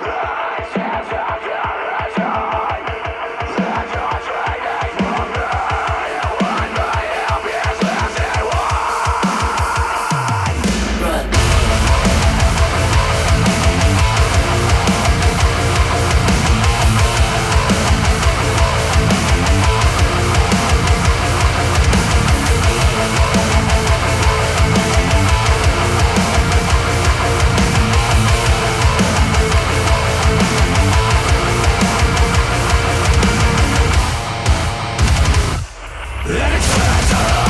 Bye. It's better